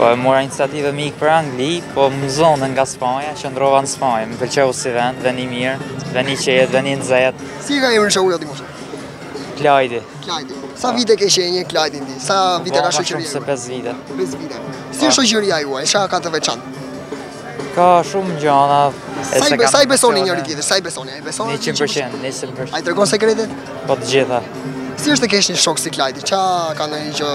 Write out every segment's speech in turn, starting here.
Po e mora iniciativë me ik për Angli, po më zunë nga Spanja, qëndrova në Spanjë, më pëlqeu si vend, vend i mirë, vend i qetë, vend i nxehtë. Si ka emrin shoku aty mos? Klajdi. Klajdi. Sa vite ke që e njeh Klajdin ti? Sa vite ka shoqëria juaj? Shumë se 5 vite. 5 vite. Si është shoqëria juaj? Çka ka të veçantë? Ka shumë gjëra. Sa i sa i besoni njëri tjetrit? Sa i besoni? A i beson 100% 100%. A i tregon sekretet? Po të gjitha. Si është të kesh një shok si Klajdi? Ça ka ndonjë gjë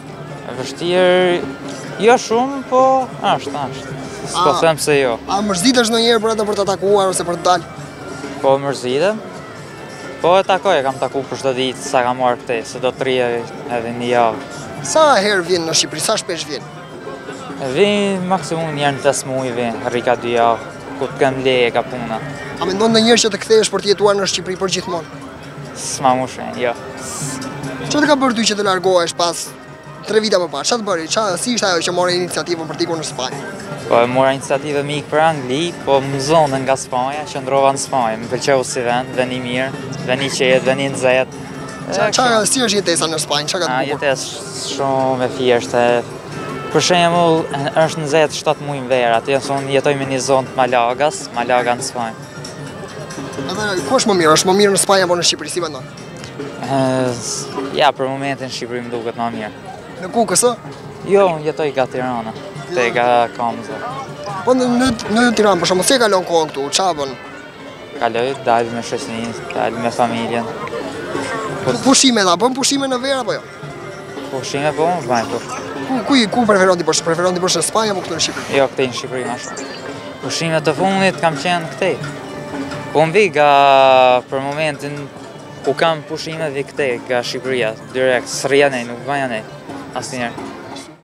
E vështirë, jo shumë, po është, është. Spo them se jo. A mërzitesh ndonjëherë për atë për të takuar ose për të dalë? Po mërzitem. Po e takoj, e kam taku për çdo ditë, sa kam ardh këtej, se do të rri edhe një javë. Sa herë vjen në Shqipëri, sa shpesh vjen? Vij maksimum njëherë në 5 muj vij, rri ka 2 javë, kur të kem leje ka puna. A mendon ndonjëherë që të kthehesh për të jetuar në Shqipëri përgjithmonë? S'ma merr mendja, jo. Ça të ka bërë ty që të largohesh para tre vite më parë? Ça të bëri? Ça, si ishte ajo që more iniciativën për t'ikur në Spanjë? Po e mora iniciativën me ik për Angli, po më zunë nga Spanja, qëndrova në Spanjë. Më pëlqeu si vend, vend i mirë, vend i qetë, vend i nxehtë. Çka, si është jetesa në Spanjë? Ça ka të bukur? Jetesë shumë e thjeshtë. Për shembull, është nxehtë 7 muj në verë, te unë jetoj në një zonë të Malagas, Malaga në Spanjë. Edhe ku është më mirë? Është më mirë në Spanjë apo në Shqipëri si mendon? Ja, për momentin Shqipëria më duket më mirë. Në Kukës, ë? Jo, unë jetoj nga Tirana, te nga Kamza. Po në, në, në Tiranë, për shembull, si e kalon kohën këtu, ça bën? Kaloj, dal me shoqninë, dal me familjen. Pushime, a bën pushime në verë apo jo? Pushime po, bëjmë po. Ku, ku, ku preferon t'i bësh? Preferon t'i bësh në Spanjë apo këtu në Shqipëri? Jo, këtej në Shqipëri ma shumë. Pushimet e fundit kam qenë këtej. Po më vi ka për momentin kur kam pushime vij këtej, nga Shqipëria, direkt, s'rri anej, nuk bëj anej, asnjëherë.